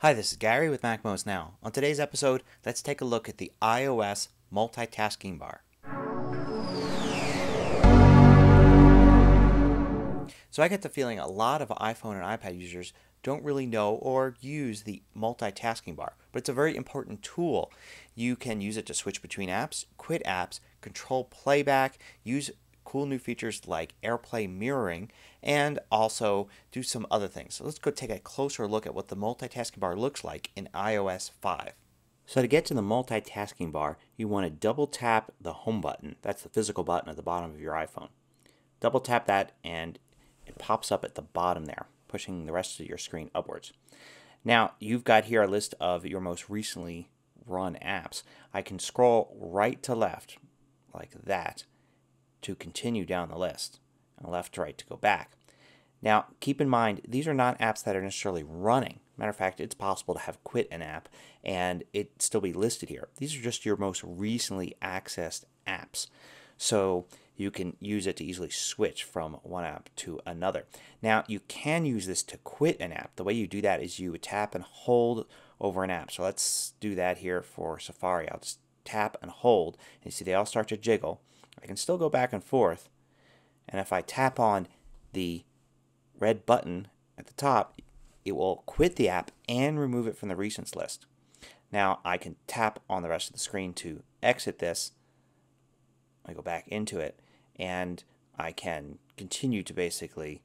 Hi, this is Gary with MacMost Now. On today's episode, let's take a look at the iOS multitasking bar. So I get the feeling a lot of iPhone and iPad users don't really know or use the multitasking bar, but it's a very important tool. You can use it to switch between apps, quit apps, control playback, use cool new features like AirPlay mirroring, and also do some other things. So let's go take a closer look at what the multitasking bar looks like in iOS 5. So to get to the multitasking bar, you want to double tap the home button. That's the physical button at the bottom of your iPhone. Double tap that and it pops up at the bottom there, pushing the rest of your screen upwards. Now, you've got here a list of your most recently run apps. I can scroll right to left like that to continue down the list, and left to right to go back. Now, keep in mind, these are not apps that are necessarily running. Matter of fact, it's possible to have quit an app and it still be listed here. These are just your most recently accessed apps. So you can use it to easily switch from one app to another. Now, you can use this to quit an app. The way you do that is you tap and hold over an app. So let's do that here for Safari. I'll just tap and hold. And you see they all start to jiggle. I can still go back and forth. And if I tap on the red button at the top, it will quit the app and remove it from the recents list. Now I can tap on the rest of the screen to exit this. I go back into it and I can continue to basically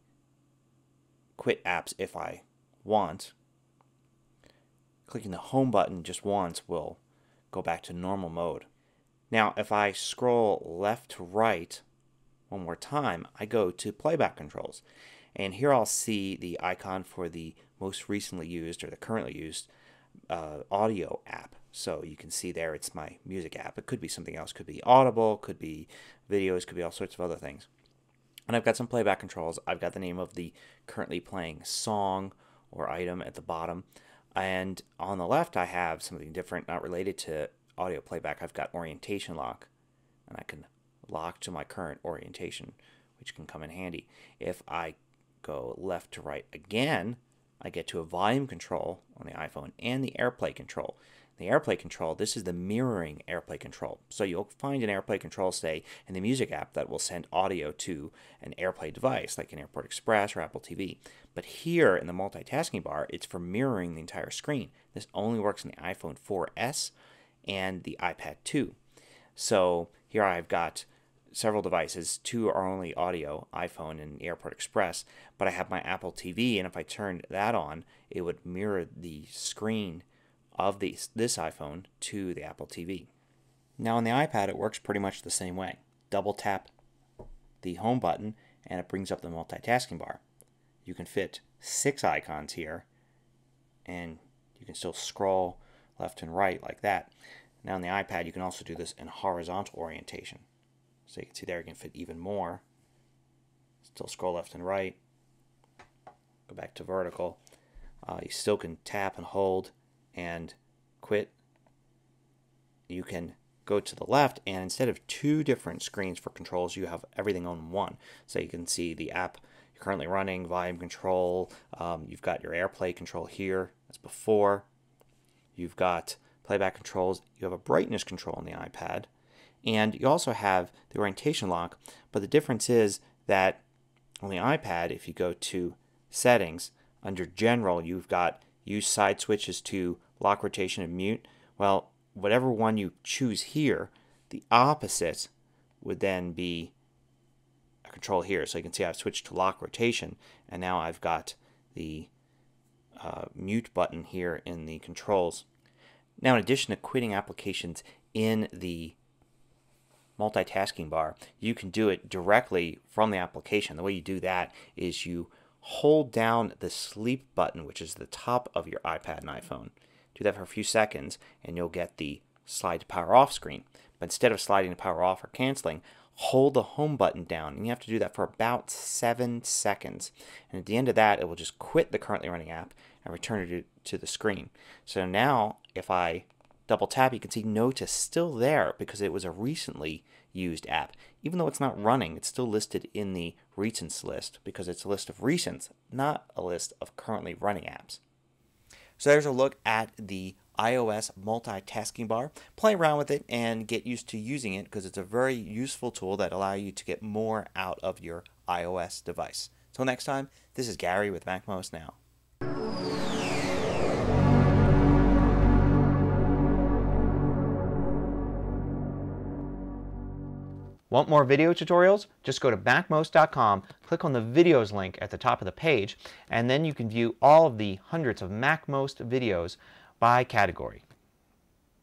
quit apps if I want. Clicking the home button just once will go back to normal mode. Now, if I scroll left to right one more time, I go to playback controls. And here I'll see the icon for the most recently used or the currently used uh, audio app. So you can see there it's my music app. It could be something else. Could be Audible, could be videos, could be all sorts of other things. And I've got some playback controls. I've got the name of the currently playing song or item at the bottom. And on the left, I have something different, not related to audio playback, I've got orientation lock, and I can lock to my current orientation, which can come in handy. If I go left to right again, I get to a volume control on the iPhone and the AirPlay control. The AirPlay control, this is the mirroring AirPlay control. So you'll find an AirPlay control, say, in the music app that will send audio to an AirPlay device, like an Airport Express or Apple TV. But here in the multitasking bar, it's for mirroring the entire screen. This only works in the iPhone 4S and the iPad 2. So here I've got several devices. Two are only audio, iPhone and Airport Express, but I have my Apple TV, and if I turned that on, it would mirror the screen of the, this iPhone to the Apple TV. Now on the iPad, it works pretty much the same way. Double tap the home button, and it brings up the multitasking bar. You can fit six icons here, and you can still scroll left and right like that. Now on the iPad, you can also do this in horizontal orientation. So you can see there you can fit even more. Still scroll left and right. Go back to vertical. Uh, you still can tap and hold and quit. You can go to the left and instead of two different screens for controls, you have everything on one. So you can see the app you're currently running, volume control. Um, you've got your AirPlay control here as before. You've got playback controls. You have a brightness control on the iPad. And you also have the orientation lock. But the difference is that on the iPad, if you go to settings, under general, you've got use side switches to lock rotation and mute. Well, whatever one you choose here, the opposite would then be a control here. So you can see I've switched to lock rotation, and now I've got the uh, mute button here in the controls. Now, in addition to quitting applications in the multitasking bar, you can do it directly from the application. The way you do that is you hold down the sleep button, which is the top of your iPad and iPhone. Do that for a few seconds, and you'll get the slide to power off screen. But instead of sliding to power off or canceling, hold the home button down. And you have to do that for about seven seconds. And at the end of that, it will just quit the currently running app and return it to, the screen. So now if I double tap, you can see Note is still there because it was a recently used app. Even though it's not running, it's still listed in the recents list because it's a list of recents, not a list of currently running apps. So there's a look at the iOS multitasking bar. Play around with it and get used to using it because it's a very useful tool that allows you to get more out of your iOS device. Till next time, this is Gary with MacMost Now. Want more video tutorials? Just go to MacMost.com, click on the videos link at the top of the page, and then you can view all of the hundreds of MacMost videos by category.